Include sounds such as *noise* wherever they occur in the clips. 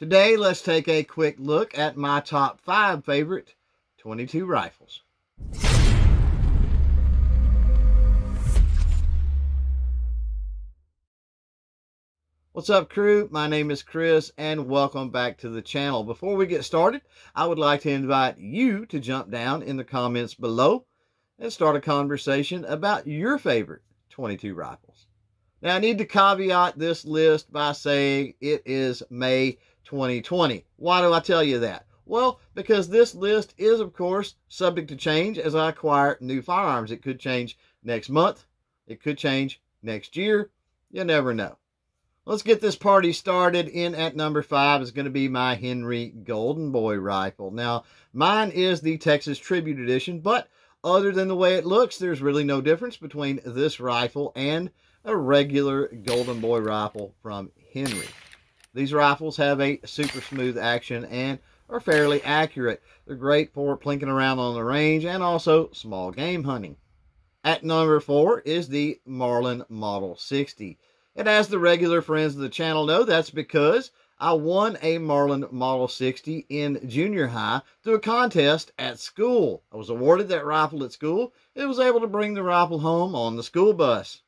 Today, let's take a quick look at my top five favorite 22 rifles. What's up crew? My name is Chris and welcome back to the channel. Before we get started, I would like to invite you to jump down in the comments below and start a conversation about your favorite 22 rifles. Now I need to caveat this list by saying it is May 2020. Why do I tell you that? Well, because this list is of course subject to change as I acquire new firearms. It could change next month. It could change next year. You never know. Let's get this party started. In at number five is going to be my Henry Golden Boy rifle. Now, mine is the Texas Tribute Edition, but other than the way it looks, there's really no difference between this rifle and a regular Golden Boy rifle from Henry. These rifles have a super smooth action and are fairly accurate. They're great for plinking around on the range and also small game hunting. At number four is the Marlin Model 60. And as the regular friends of the channel know, that's because I won a Marlin Model 60 in junior high through a contest at school. I was awarded that rifle at school and was able to bring the rifle home on the school bus.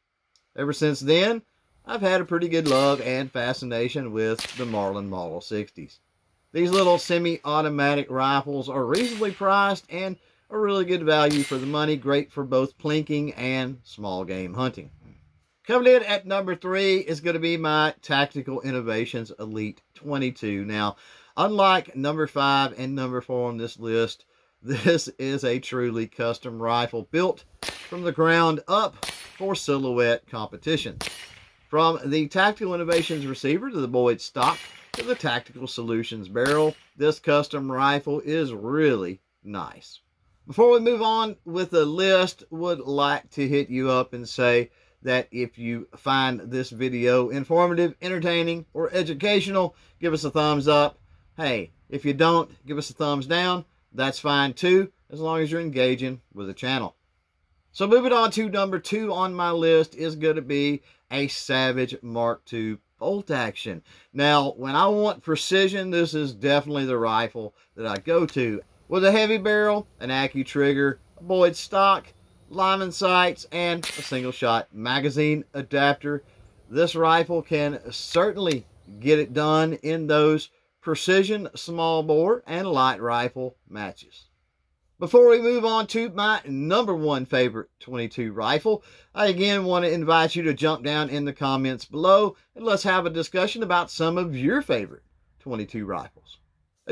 Ever since then, I've had a pretty good love and fascination with the Marlin Model 60s. These little semi-automatic rifles are reasonably priced and a really good value for the money, great for both plinking and small game hunting. Coming in at number three is going to be my Tactical Innovations Elite 22. Now, unlike number five and number four on this list, *laughs* this is a truly custom rifle built from the ground up for silhouette competition. From the Tactical Innovations receiver to the Boyd stock to the Tactical Solutions barrel, this custom rifle is really nice. Before we move on with the list, would like to hit you up and say, that if you find this video informative, entertaining, or educational, give us a thumbs up. Hey, if you don't, give us a thumbs down. That's fine too, as long as you're engaging with the channel. So moving on to number two on my list is going to be a Savage Mark II bolt action. Now, when I want precision, this is definitely the rifle that I go to. With a heavy barrel, an AccuTrigger, a Boyd stock, Lyman sights, and a single shot magazine adapter. This rifle can certainly get it done in those precision small bore and light rifle matches. Before we move on to my number one favorite 22 rifle, I again want to invite you to jump down in the comments below and let's have a discussion about some of your favorite 22 rifles.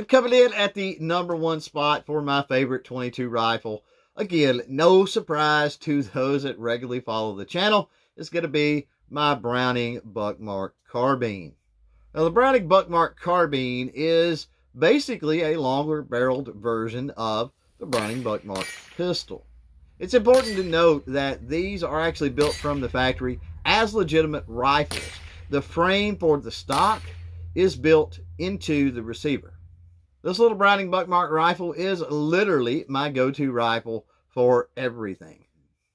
Coming in at the number one spot for my favorite 22 rifle Again, no surprise to those that regularly follow the channel. is going to be my Browning Buckmark carbine. Now, the Browning Buckmark carbine is basically a longer barreled version of the Browning Buckmark pistol. It's important to note that these are actually built from the factory as legitimate rifles. The frame for the stock is built into the receiver. This little Browning Buckmark rifle is literally my go-to rifle for everything.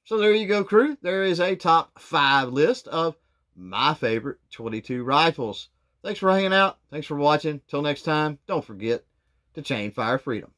So there you go, crew. There is a top five list of my favorite 22 rifles. Thanks for hanging out. Thanks for watching. Till next time, don't forget to chain fire freedom.